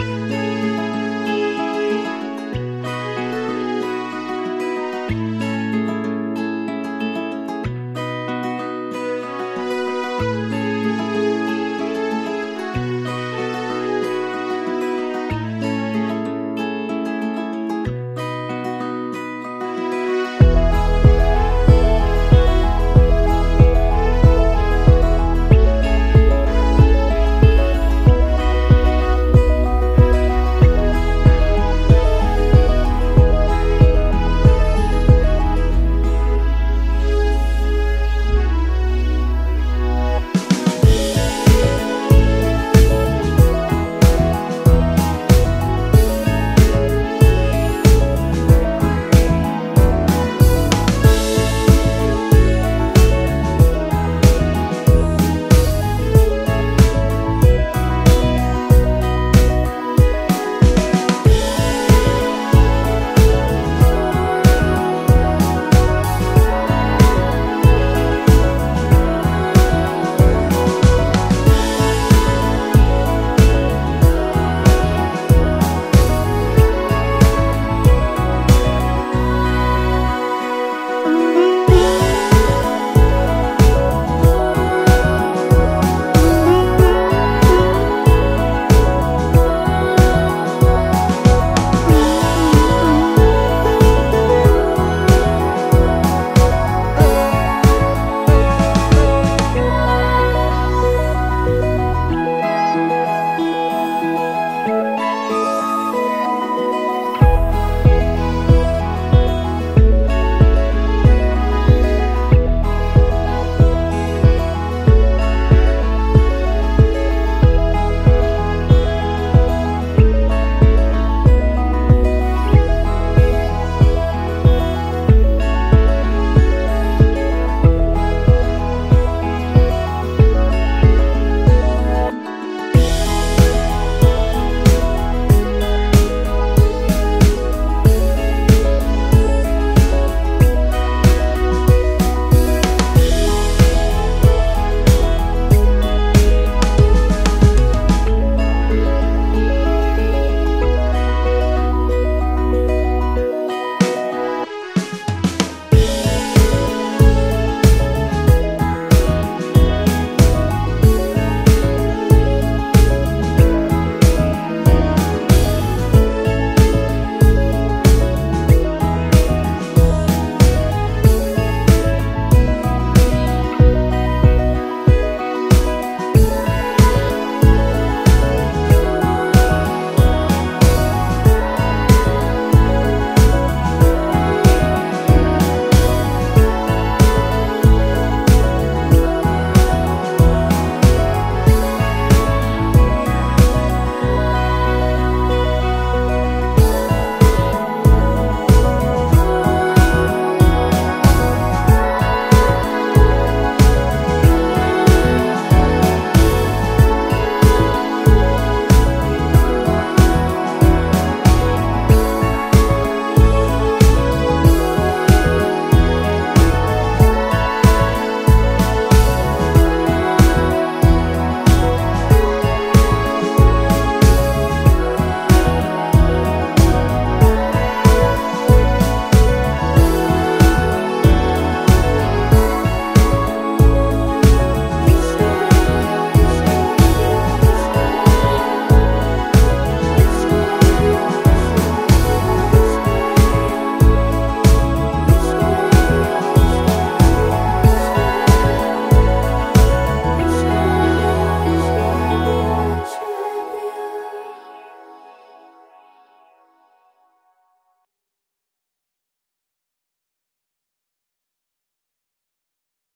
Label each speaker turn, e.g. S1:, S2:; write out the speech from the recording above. S1: you.